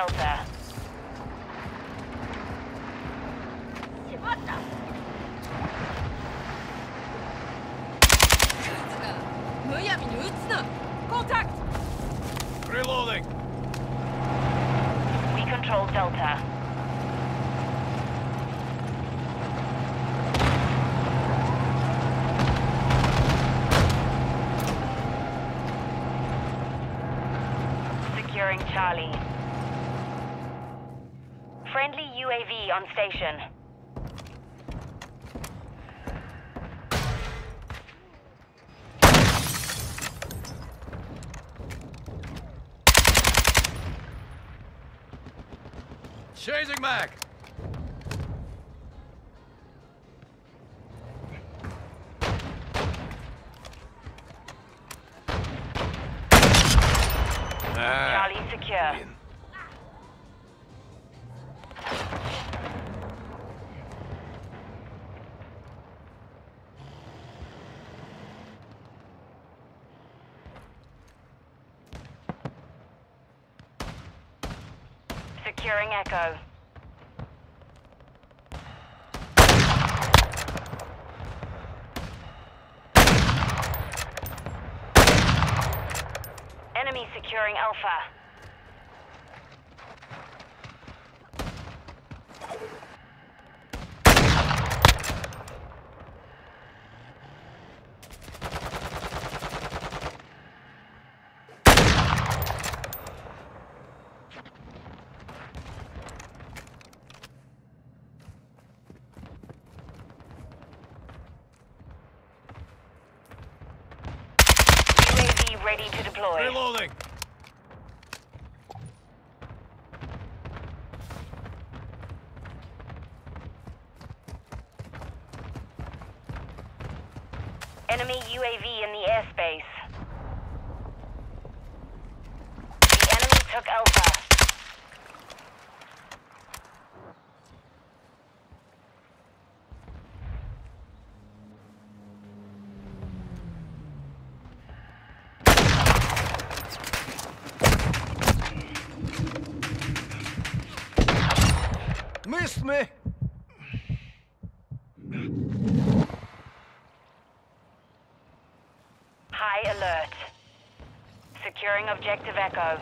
Delta. Reloading! We control Delta. Securing Charlie. UAV on station. Chasing mag! Securing Echo. Enemy securing Alpha. UAV ready to deploy. Reloading! Enemy UAV in the airspace. The enemy took Alpha. Missed me! Objective Echo.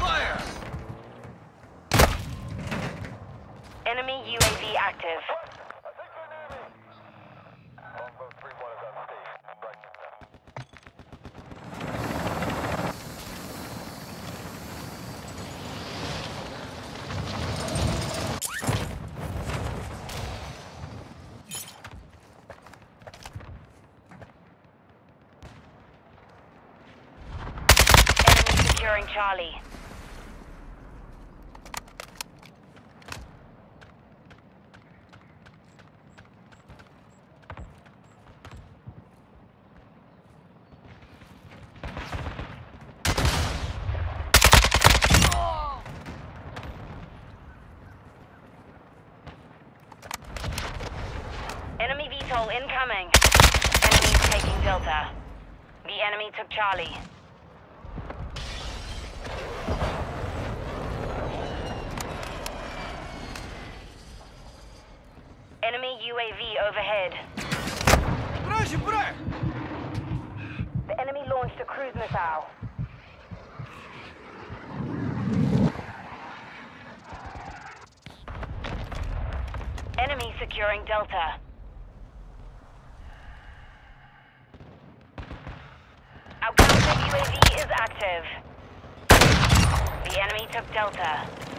Fire! Enemy UAV active. Enemy Charlie. Enemy VTOL incoming. Enemies taking Delta. The enemy took Charlie. enemy UAV overhead. The enemy launched a cruise missile. Enemy securing Delta. Our counter UAV is active. The enemy took Delta.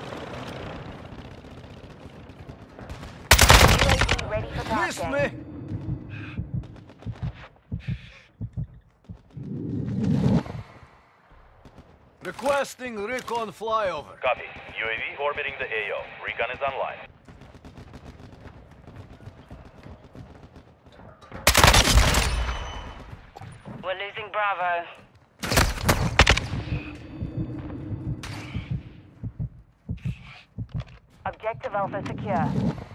Missed me! Requesting recon flyover. Copy. UAV orbiting the AO. Recon is online. We're losing Bravo. Objective Alpha secure.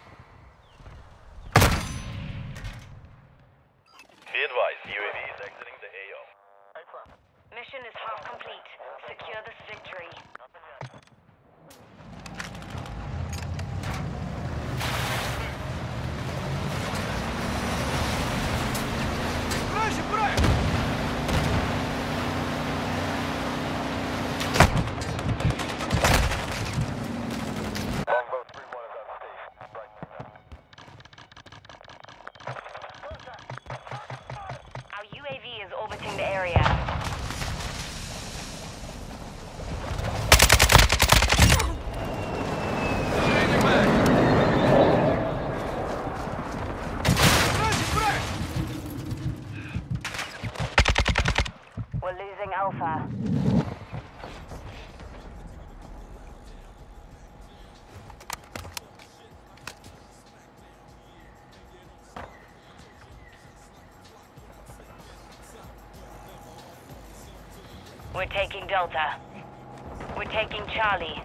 We're taking Delta. We're taking Charlie.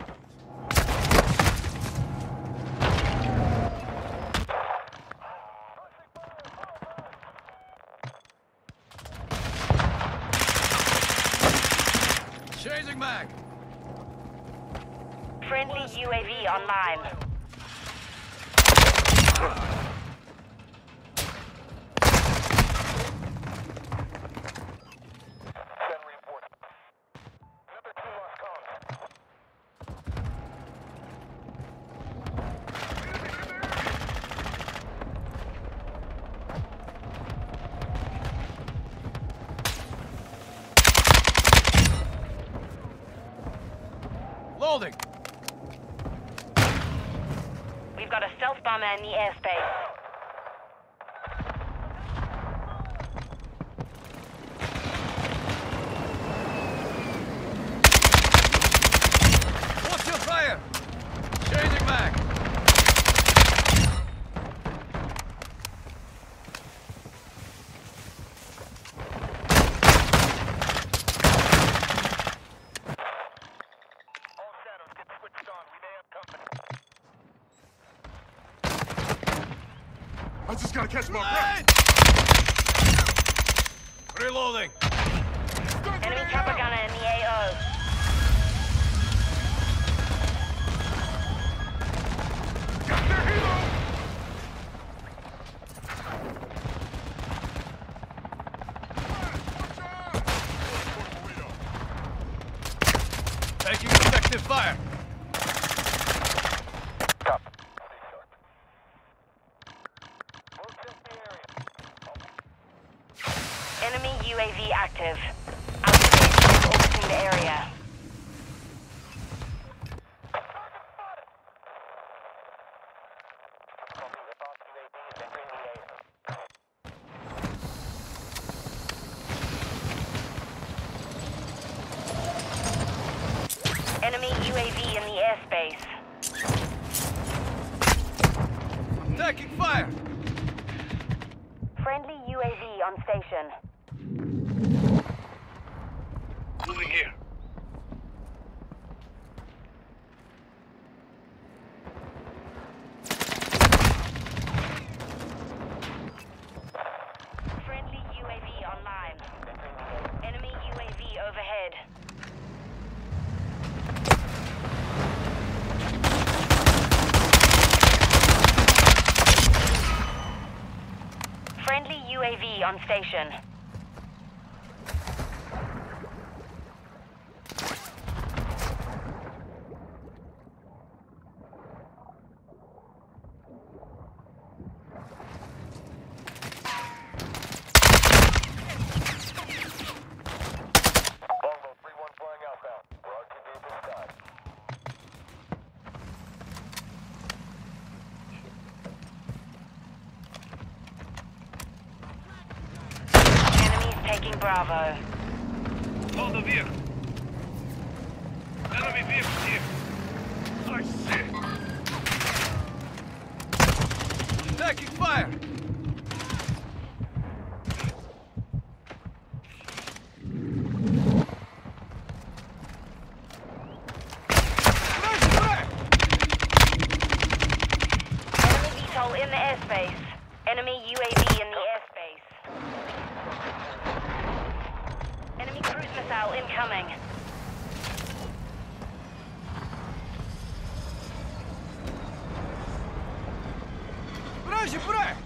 Changing back! Friendly UAV online. We've got a stealth bomber in the airspace. What's your fire? Changing back! I just gotta catch my breath. Right! Reloading! Enemy chopper gunner in the AO. Got their helo. Watch out! Torpedo. Taking effective fire! Enemy UAV active. Our UAV is orbiting the area. UAV in the airspace. Taking fire! Friendly UAV on station. Moving here. Friendly UAV online. Enemy UAV overhead. Friendly UAV on station. Bravo. Hold the vehicle. Enemy vehicle here. I see. Fire! Fire! Enemy VTOL in the airspace. Enemy UAV in the airspace. Enemy Incoming. Brage, brage!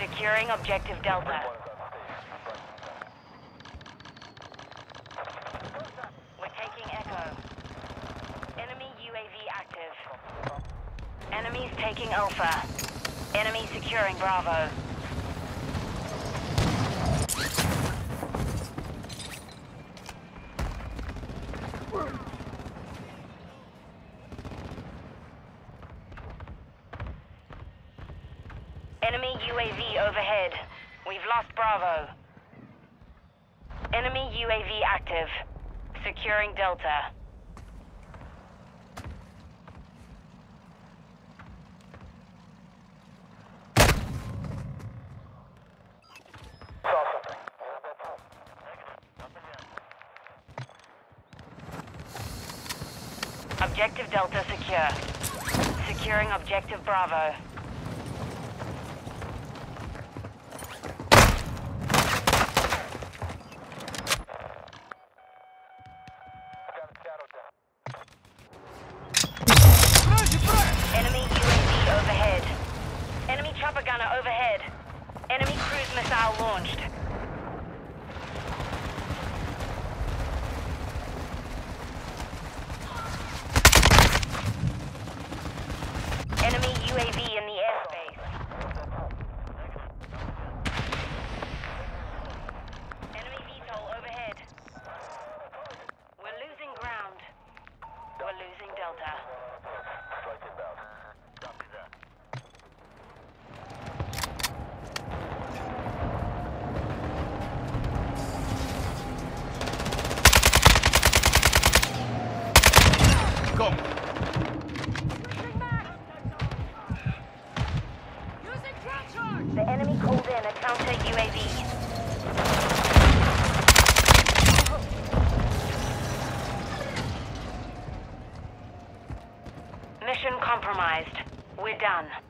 Securing objective Delta. We're taking Echo. Enemy UAV active. Enemies taking Alpha. Enemy securing Bravo. Enemy UAV overhead. We've lost Bravo. Enemy UAV active. Securing Delta. Objective Delta secure. Securing Objective Bravo. Enemy UAV overhead. Enemy chopper gunner overhead. Enemy cruise missile launched. Compromised. We're done.